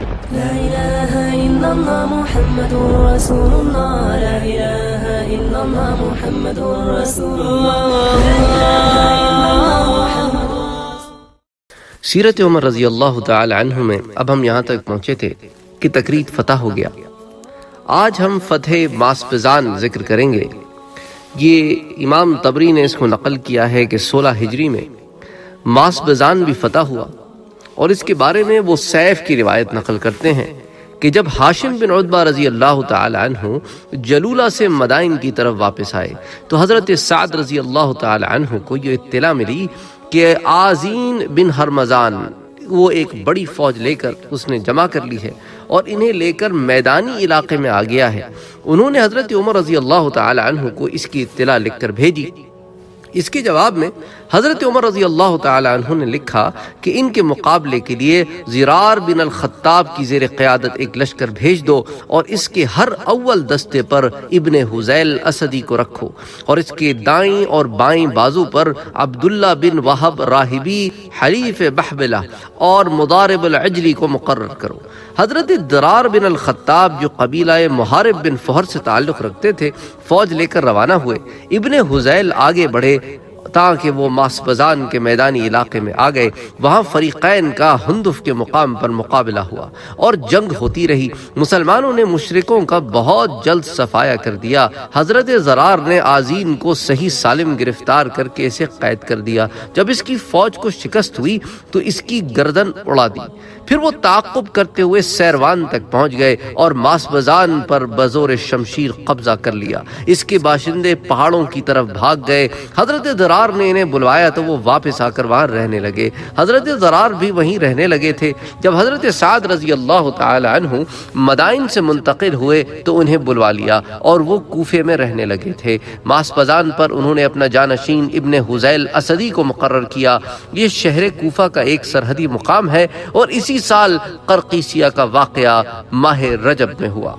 لا إله إلا الله محمد رسول الله. لا إله إلا الله محمد رسول الله. لا إله إلا الله محمد سیرت عمر رضی اللہ تعالی عنہ میں اب ہم یہاں تک پہنچے تھے کہ تقرید فتح ہو گیا۔ آج ہم فتح ماسپزان ذکر کریں گے۔ یہ امام تبری نے اس کو نقل کیا ہے کہ سولہ ہجری میں ماسپزان بھی فتح ہوا۔ اور اس کے بارے میں وہ سیف کی روایت نقل کرتے ہیں کہ جب ہاشم بن عدبہ رضی اللہ تعالی عنہ جلولہ سے مدائن کی طرف واپس آئے تو حضرت سعد رضی اللہ تعالی عنہ کو یہ اطلاع ملی کہ آزین بن ہرمزان وہ ایک بڑی فوج لے کر اس نے جمع کر لی ہے اور انہیں لے کر میدانی علاقے میں آ گیا ہے۔ انہوں نے حضرت عمر رضی اللہ تعالی عنہ کو اس کی اطلاع لکھ کر بھیجی۔ اس کے جواب میں حضرت عمر رضی اللہ تعالی عنہ نے لکھا کہ ان کے مقابلے کے لیے زرار بن الخطاب کی زیر قیادت ایک لشکر بھیج دو اور اس کے ہر اول دستے پر ابن حزیل اسدی کو رکھو اور اس کے دائیں اور بائیں بازو پر عبداللہ بن وحب راہبی حریف بحبلہ اور مضارب العجلی کو مقرر کرو۔ حضرت درار بن الخطاب جو قبیلہ محارب بن فہر سے تعلق رکھتے تھے، فوج لے کر روانہ ہوئے۔ ابن حزیل آگے بڑھے۔ تاکہ وہ ماسپزان کے میدانی علاقے میں آ گئے۔ وہاں فریقین کا ہندف کے مقام پر مقابلہ ہوا اور جنگ ہوتی رہی۔ مسلمانوں نے مشرکوں کا بہت جلد صفایا کر دیا۔ حضرت زرار نے آزین کو صحیح سالم گرفتار کر کے اسے قید کر دیا۔ جب اس کی فوج کو شکست ہوئی تو اس کی گردن اڑا دی۔ پھر وہ تعقب کرتے ہوئے سیروان تک پہنچ گئے اور ماسبزان پر بزور شمشیر قبضہ کر لیا۔ اس کے باشندے پہاڑوں کی طرف بھاگ گئے۔ حضرت درار زرار نے انہیں بلوایا تو وہ واپس آ کر وہاں رہنے لگے۔ حضرت درار بھی وہیں رہنے لگے تھے۔ جب حضرت سعد رضی اللہ تعالی عنہ مدائن سے منتقل ہوئے تو انہیں بلوا لیا اور وہ کوفے میں رہنے لگے تھے۔ ماسپزان پر انہوں نے اپنا جانشین ابن حزیل اسدی کو مقرر کیا۔ یہ شہر کوفہ کا ایک سرحدی مقام ہے اور اسی سال قرقیسیہ کا واقعہ ماہ رجب میں ہوا۔